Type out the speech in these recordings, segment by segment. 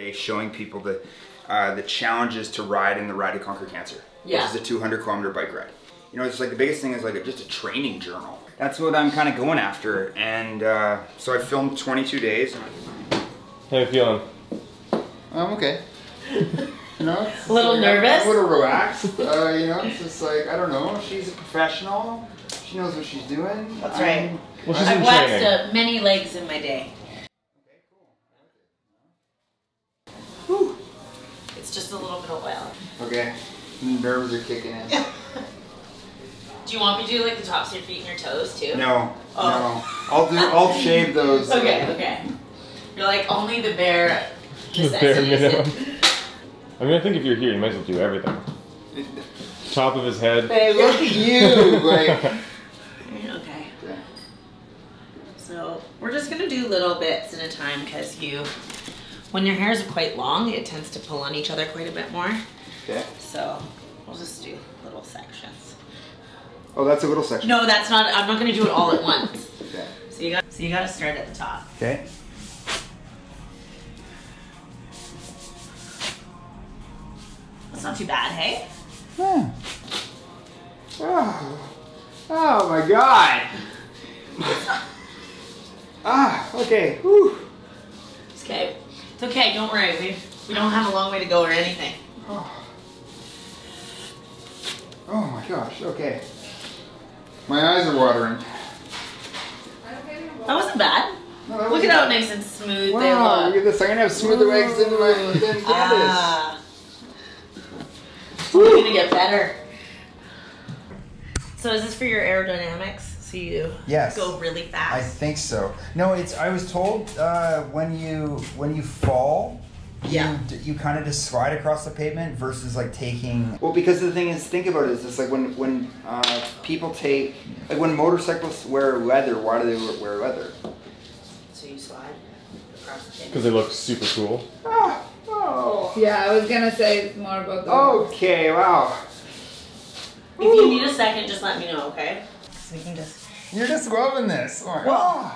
day showing people the uh, the challenges to ride in the Ride to Conquer Cancer, Yeah. which is a 200 kilometer bike ride. You know, it's like the biggest thing is like a, just a training journal. That's what I'm kind of going after, and uh, so I filmed 22 days. How you feeling? I'm okay. You know, A little like, nervous? I'm a little relaxed. Uh, you know, it's just like I don't know. She's a professional. She knows what she's doing. That's I'm- right. Well, she's I've waxed training. uh, many legs in my day. It's just a little bit of oil. Okay, nerves are kicking in. Do you want me to do like the tops of your feet and your toes too? No, Oh. no. I'll do. I'll shave those. Okay, okay. You're like only the bare The bare minimum. I mean, I think if you're here, you might as well do everything. Top of his head. Hey, look at you! Like. Okay. So we're just gonna do little bits at a time because you, when your hairs are quite long, it tends to pull on each other quite a bit more. Okay. So we'll just do little sections. Oh, that's a little section. No, that's not. I'm not gonna do it all at once. Okay. So you got. So you got to start at the top. Okay. That's not too bad, hey? Oh. Oh, oh my god. ah, okay. Whew. It's okay. It's okay. Don't worry. We we don't have a long way to go or anything. Oh. oh my gosh, okay. My eyes are watering. That wasn't bad. No, that Look at how nice and smooth Wow, they look look. at this. I'm gonna have smoother legs than my than. Ah. It's only gonna get better. So is this for your aerodynamics? So you Yes. go really fast. I think so. No, it's. I was told uh, when you when you fall, Yeah. you you kind of just slide across the pavement versus like taking. Well, because the thing is, think about it. Is just like when when uh, people take like when motorcyclists wear leather. Why do they wear- wear leather? So you slide across the table. Because they look super cool. Ah, oh. Yeah, I was gonna say more about the. Okay. Wow. If you need a second, just let me know, okay? So we can just. You're just loving this. Oh, Well- God.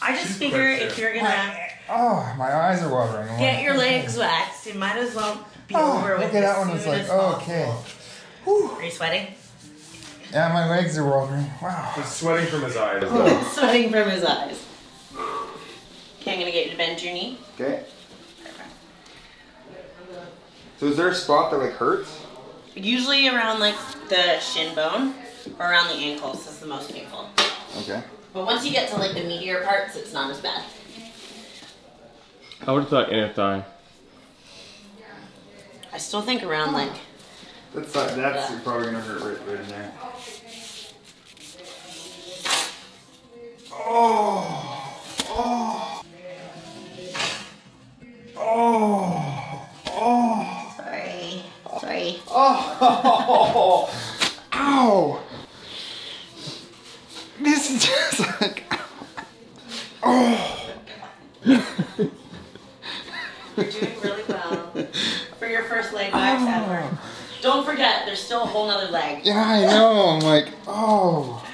I just She's figure if you're gonna Oh, my eyes are watering. get your legs waxed, you might as well be Oh, over with look at that as one. It's like oh, okay. Whew. Are you sweating? Yeah, my legs are watering. Wow. He's sweating from his eyes. sweating from his eyes. Okay, I'm gonna get you to bend your knee. Okay. So is there a spot that like hurts? Usually around like the shin bone or around the ankles is the most painful. Okay. But once you get to like the meatier parts, it's not as bad. I would have thought inner thigh. I still think around like That's uh, that's Yeah. probably gonna hurt right, right in there. Oh, Like, oh. You're doing really well for your first leg oh. wax ever. Don't forget, there's still a whole nother leg. Yeah, I know. I'm like, oh.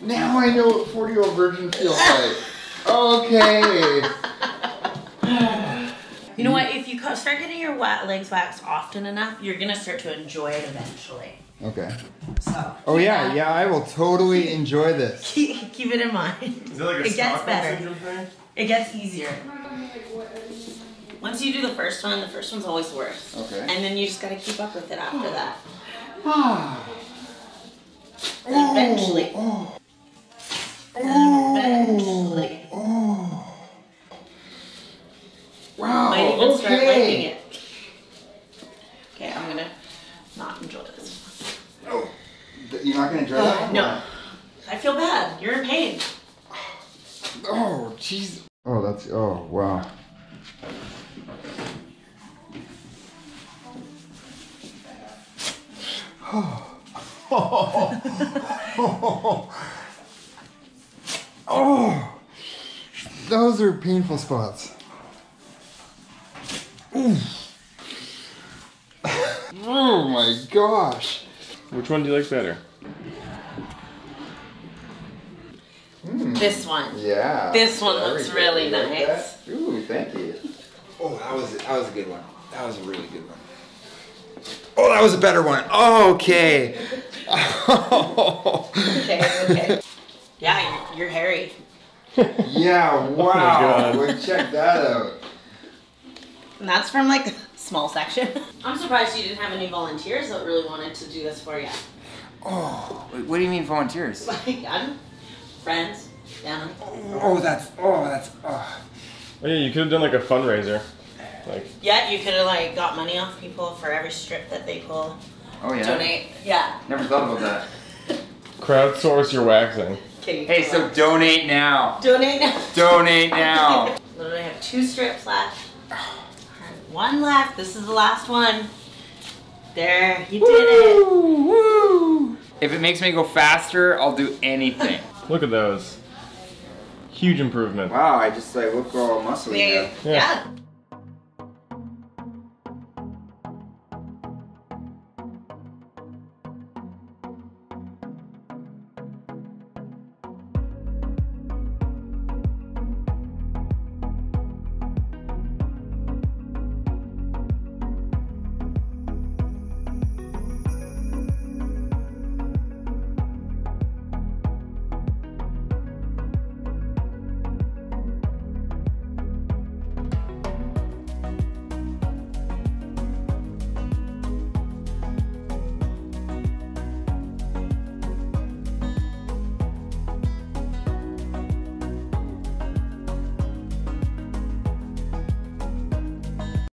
Now I know what 40 year old virgin feels like. Okay. You know what? If you start getting your wet legs waxed often enough, you're gonna start to enjoy it eventually. Okay. So. Oh yeah, that- yeah. I will totally enjoy this. Keep, keep it in mind. Is it like a It gets better. thing? It gets easier. Once you do the first one, the first one's always worse. Okay. And then you just gotta keep up with it after that. Ah. Eventually. Oh. Wow. Might even start liking okay. it. Okay, I'm gonna not enjoy this Oh. You're not gonna enjoy that? No. I feel bad. You're in pain. Oh, jeez. Oh, that's. Oh, wow. oh, those are painful spots. Ooh. oh my gosh. Which one do you like better? The this one. Yeah. This one There looks really You like nice. that? Ooh, thank you. Oh, that was that was a good one. That was a really good one. Oh, that was a better one. Oh, okay. Okay, okay. Yeah, you're, you're hairy. yeah. Oh wow. God. well, check that out. And that's from like a small section. I'm surprised you didn't have any volunteers that really wanted to do this for you. Oh, wait, what do you mean volunteers? Like, I don't friends, family. Oh, that's oh, that's oh. Oh yeah, you could have done like a fundraiser. Like, Yeah, you could have like got money off people for every strip that they pull. Oh yeah. Donate. Yeah. Never thought about that. crowdsource your waxing. Okay. Hey, so donate now. donate now. Donate now. Literally have two strips left. One left. This is the last one. There, you did it. Woo, woo. If it makes me go faster, I'll do anything. Look at those. Huge improvement. wow, I just like look all muscly Yeah. Yeah. yeah.